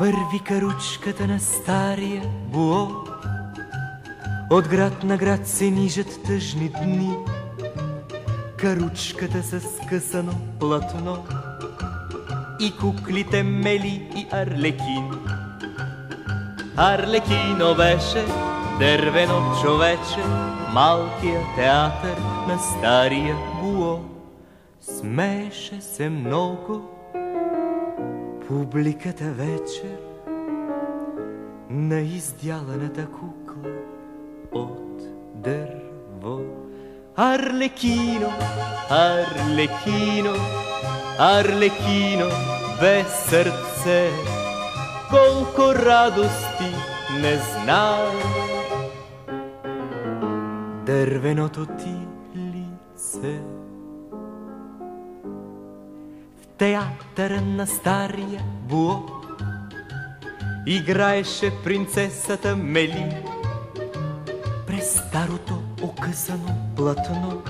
Върви каручката на стария буо, От град на град се нижат тъжни дни, Каручката с скъсано платно И куклите Мели и Арлекин. Арлекино беше дървено човече, Малкия театър на стария буо. Смеше се много публиката вечер на издяланата кукла от дърво. Арлекино, Арлекино, Арлекино без сърце, колко радости не знае. Дървеното ти лице. Театъра на стария буо играеше принцесата Мели. През старото окъсано платно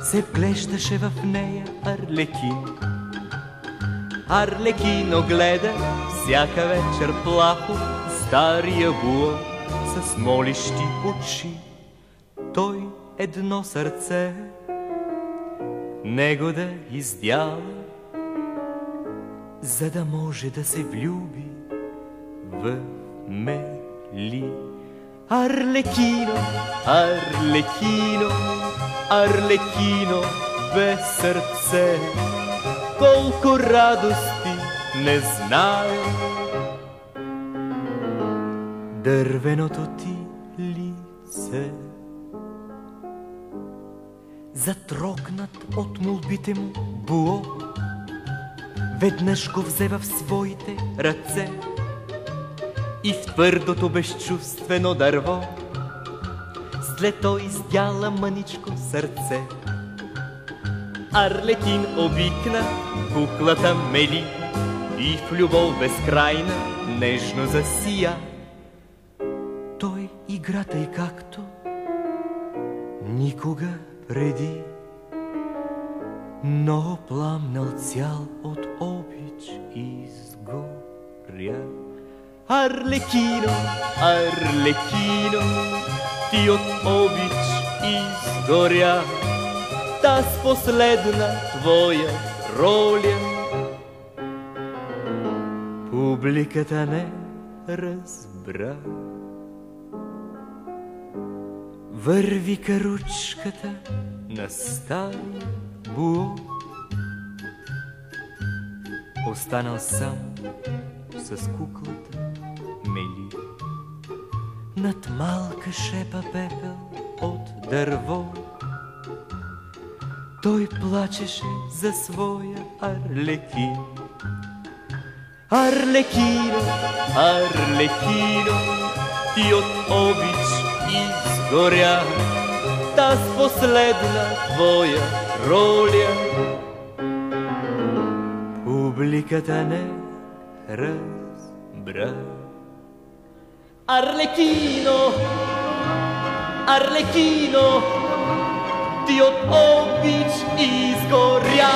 се вглеждаше в нея Арлекин. Арлекино гледа всяка вечер плахо стария буо с молищи очи. Той едно сърце него да издяла, за да може да се влюби в Мели. Арлекино, Арлекино, Арлекино без сърце, колко радости не знае. Дървеното ти лице затрогнат от молбите му Буо, веднъж го взе в своите ръце и в твърдото безчувствено дърво след то издяла мъничко сърце. Арлекин обикна куклата Мели и в любов безкрайна нежно засия. Той играта и както никога преди, но пламнал цял от обич изгоря. Арлекино, Арлекино, ти от обич изгоря, таз последна твоя роля. Публиката не разбра. Върви каручката на старо буо. Останал сам с куклата Мели. Над малка шепа пепел от дърво. Той плачеше за своя Арлекин. Арлекино, Арлекино, ти от обич изгоря, čas poslednja tvoja rolja. Publika te ne razbra. Arlecchino, Arlecchino, ti od obič izgorja.